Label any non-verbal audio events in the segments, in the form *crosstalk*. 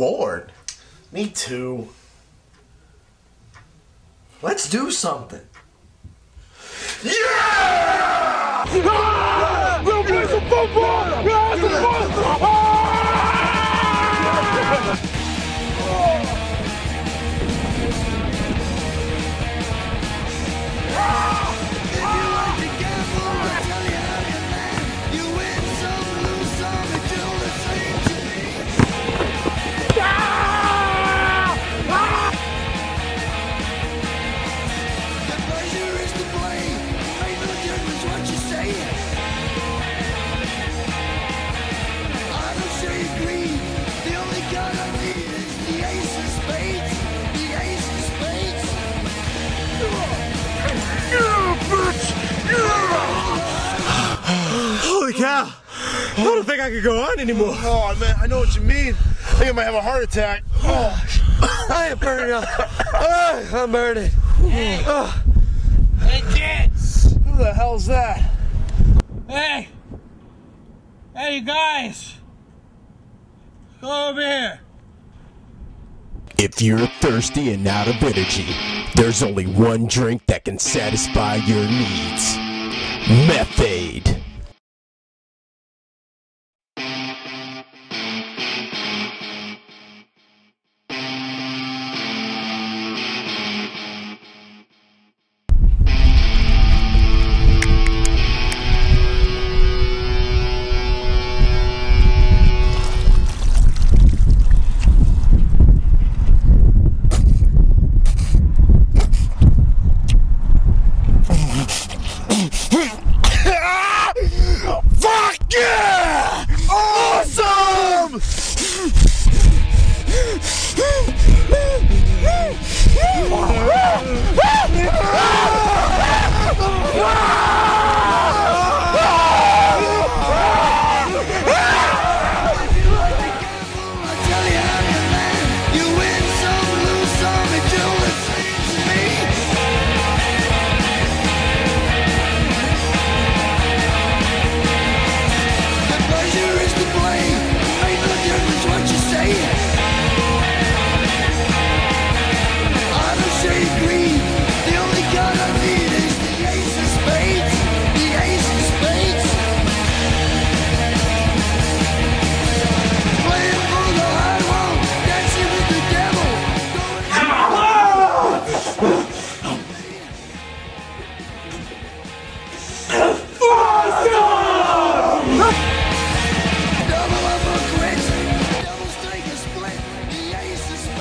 bored. Me too. Let's do something. Yeah! *sighs* Holy cow! I don't think I could go on anymore. Oh man, I know what you mean. I think I might have a heart attack. Oh, *coughs* I am burning up. *coughs* Oh, I'm burning. Hey. Oh. Hell's that? Hey! Hey, you guys! Go over here! If you're thirsty and out of energy, there's only one drink that can satisfy your needs Methaid.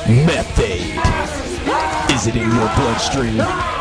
Methaid. Is it in your bloodstream?